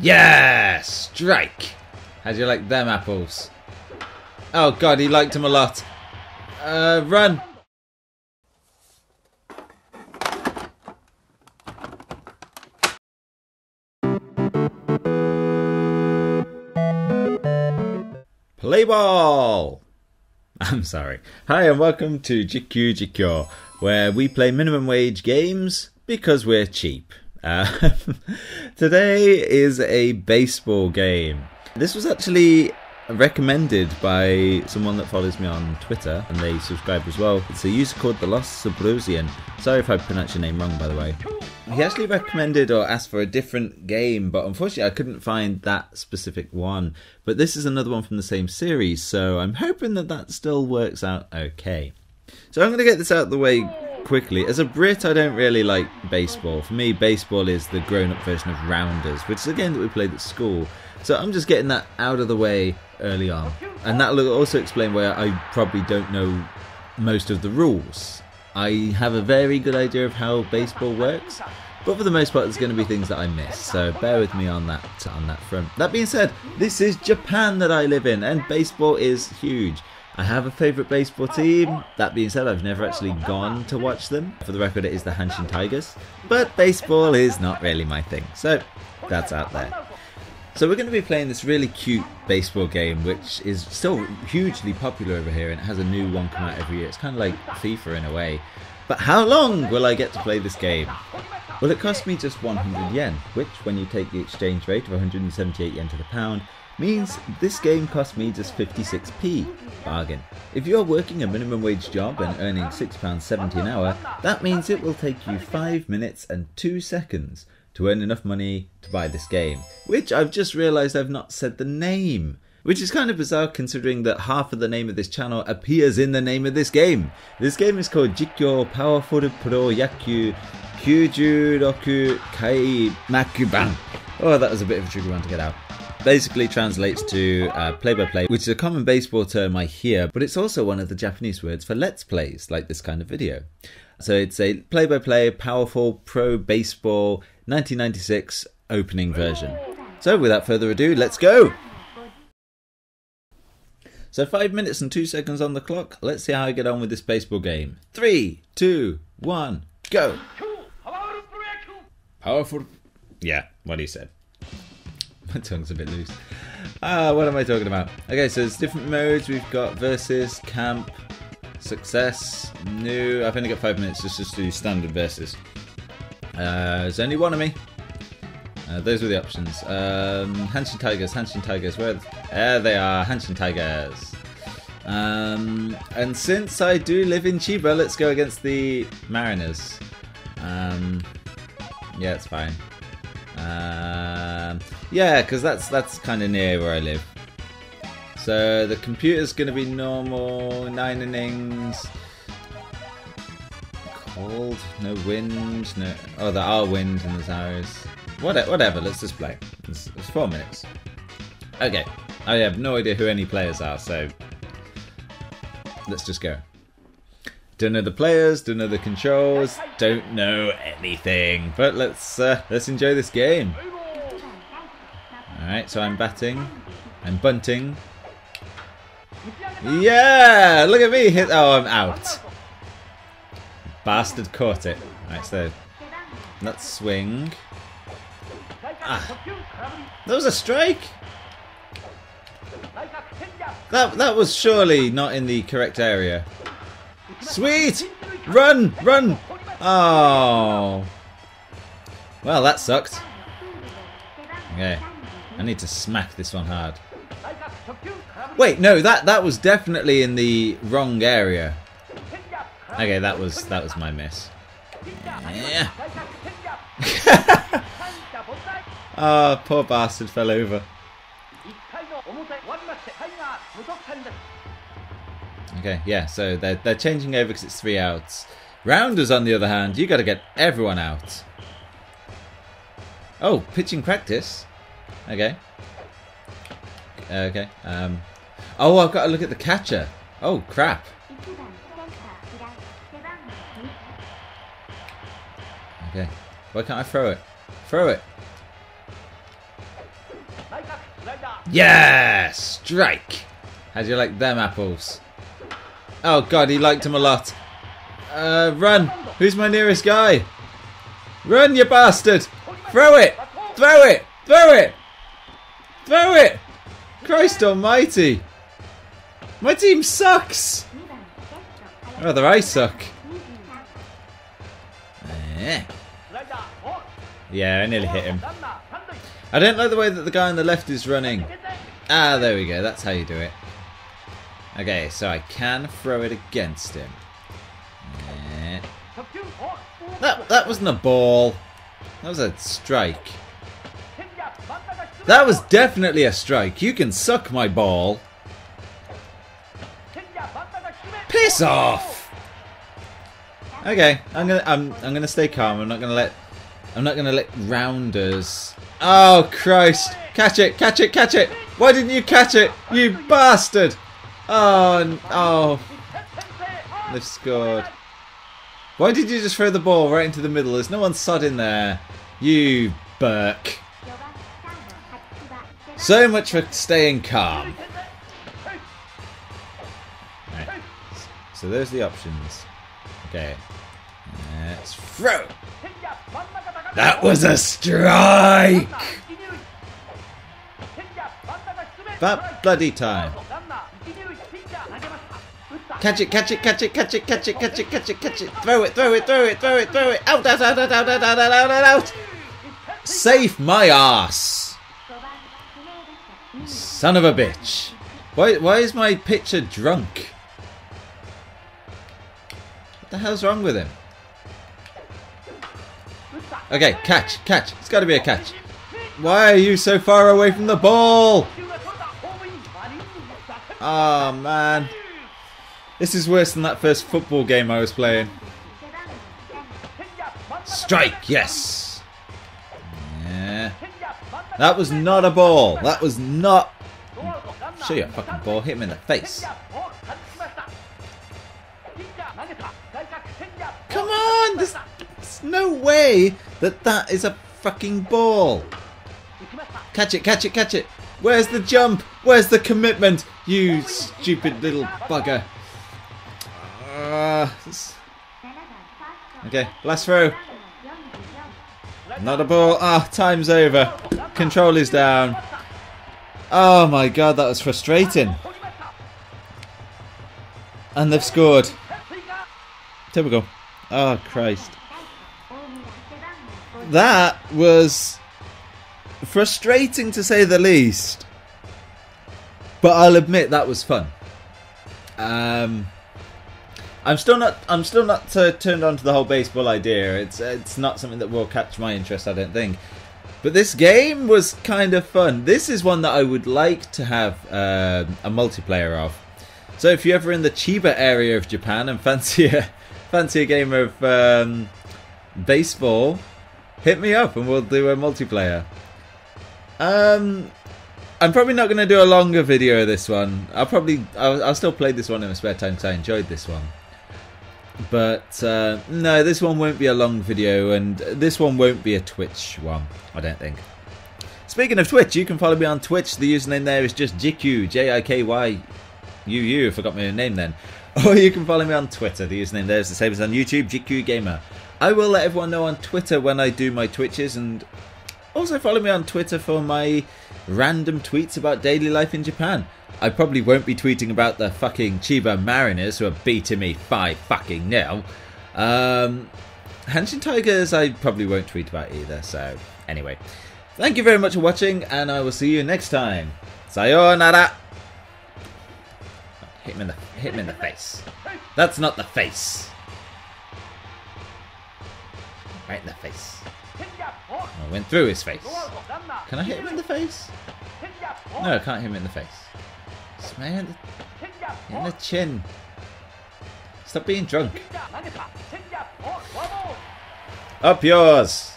Yeah! Strike! How do you like them apples? Oh god, he liked them a lot. Uh, run! Play ball! I'm sorry. Hi and welcome to Jikyuu Jikkyou, where we play minimum wage games because we're cheap. Uh, today is a baseball game. This was actually recommended by someone that follows me on Twitter and they subscribe as well. It's a user called The Lost Subrosian. Sorry if I pronounced your name wrong, by the way. He actually recommended or asked for a different game, but unfortunately I couldn't find that specific one. But this is another one from the same series, so I'm hoping that that still works out okay. So I'm going to get this out of the way quickly. As a Brit, I don't really like baseball. For me, baseball is the grown up version of Rounders, which is a game that we played at school. So I'm just getting that out of the way early on. And that will also explain why I probably don't know most of the rules. I have a very good idea of how baseball works, but for the most part, there's going to be things that I miss. So bear with me on that on that front. That being said, this is Japan that I live in, and baseball is huge. I have a favourite baseball team. That being said, I've never actually gone to watch them. For the record, it is the Hanshin Tigers. But baseball is not really my thing. So that's out there. So we're going to be playing this really cute baseball game, which is still hugely popular over here, and it has a new one come out every year. It's kind of like FIFA in a way. But how long will I get to play this game? Well, it cost me just 100 yen, which, when you take the exchange rate of 178 yen to the pound, means this game cost me just 56p. Bargain. If you're working a minimum wage job and earning £6.70 an hour, that means it will take you 5 minutes and 2 seconds to earn enough money to buy this game, which I've just realised I've not said the name. Which is kind of bizarre considering that half of the name of this channel appears in the name of this game. This game is called Jikkyou Powerful Pro Yaku Kyuju Kai Makuban. Oh, that was a bit of a tricky one to get out. Basically translates to uh, play by play, which is a common baseball term I hear, but it's also one of the Japanese words for let's plays, like this kind of video. So it's a play by play, powerful pro baseball 1996 opening version. So without further ado, let's go! So five minutes and two seconds on the clock. Let's see how I get on with this baseball game. Three, two, one, go! Powerful. Yeah, what he said. My tongue's a bit loose. Ah, what am I talking about? Okay, so there's different modes. We've got versus, camp, success, new. I've only got five minutes. Just do standard versus. Uh, there's only one of me. Uh, those were the options. Um, Hanshin Tigers, Hanshin Tigers. Where? There they are, Hanshin Tigers. Um, and since I do live in Chiba, let's go against the Marines. Um, yeah, it's fine. Um, yeah, because that's that's kind of near where I live. So the computer's going to be normal, nine innings. Cold, no wind, no. Oh, there are winds in the hours. Whatever, whatever. Let's just play. It's, it's four minutes. Okay, I have no idea who any players are, so let's just go. Don't know the players, don't know the controls, don't know anything. But let's uh, let's enjoy this game. All right, so I'm batting, I'm bunting. Yeah, look at me hit. Oh, I'm out. Bastard caught it. Right, so let's swing. Ah, that was a strike. That that was surely not in the correct area. Sweet! Run! Run! Oh. Well, that sucked. Okay. I need to smack this one hard. Wait, no, that that was definitely in the wrong area. Okay, that was that was my miss. Yeah. Ah, oh, poor bastard fell over. Okay, yeah, so they're, they're changing over because it's three outs. Rounders, on the other hand, you got to get everyone out. Oh, pitching practice. Okay. Okay. Um. Oh, I've got to look at the catcher. Oh, crap. Okay. Why can't I throw it? Throw it. Yeah! Strike! How do you like them apples? Oh god, he liked them a lot. Uh, run! Who's my nearest guy? Run, you bastard! Throw it! Throw it! Throw it! Throw it! Christ almighty! My team sucks! Rather, I suck. Eh. Yeah, I nearly hit him. I don't like the way that the guy on the left is running. Ah, there we go. That's how you do it. Okay, so I can throw it against him. Eh. That, that wasn't a ball. That was a strike. That was definitely a strike. You can suck my ball. Piss off! Okay, I'm gonna I'm I'm gonna stay calm. I'm not gonna let I'm not gonna let rounders. Oh Christ! Catch it! Catch it! Catch it! Why didn't you catch it? You bastard! Oh oh! They've scored. Why did you just throw the ball right into the middle? There's no one sod in there. You berk. So much for staying calm. Right. So there's the options. Okay. Let's throw. That was a strike! That bloody time. Catch it, catch it, catch it, catch it, catch it, catch it, catch it, catch it. Throw it, throw it, throw it, throw it, throw it. Out, out, out, out, out, out, out, out, out, out. Safe my ass. Son of a bitch. Why, why is my pitcher drunk? What the hell's wrong with him? Okay, catch, catch. It's got to be a catch. Why are you so far away from the ball? Oh, man. This is worse than that first football game I was playing. Strike, yes. That was not a ball. That was not... Show you a fucking ball. Hit him in the face. Come on! There's, there's no way that that is a fucking ball. Catch it, catch it, catch it. Where's the jump? Where's the commitment? You stupid little bugger. Uh, okay, last throw. Not a ball. Ah, time's over. Control is down. Oh my god, that was frustrating. And they've scored. Typical. Oh, Christ. That was frustrating to say the least. But I'll admit that was fun. Um, I'm still not. I'm still not uh, turned on to the whole baseball idea. It's it's not something that will catch my interest. I don't think. But this game was kind of fun. This is one that I would like to have uh, a multiplayer of. So if you're ever in the Chiba area of Japan and fancy a, fancy a game of um, baseball, hit me up and we'll do a multiplayer. Um, I'm probably not going to do a longer video of this one. I'll probably I'll, I'll still play this one in my spare time because I enjoyed this one. But uh, no, this one won't be a long video, and this one won't be a Twitch one. I don't think. Speaking of Twitch, you can follow me on Twitch. The username there is just Jikyuu, J I K Y U U. Forgot my name then. Or you can follow me on Twitter. The username there is the same as on YouTube, Jikyuu Gamer. I will let everyone know on Twitter when I do my Twitches, and also follow me on Twitter for my random tweets about daily life in Japan. I probably won't be tweeting about the fucking Chiba Marines who are beating me 5 fucking nil. Um, Hanshin Tigers I probably won't tweet about either, so anyway. Thank you very much for watching, and I will see you next time. Sayonara! Hit him in the, hit him in the face. That's not the face. Right in the face. Went through his face. Can I hit him in the face? No, I can't hit him in the face. Smack the, in the chin. Stop being drunk. Up yours!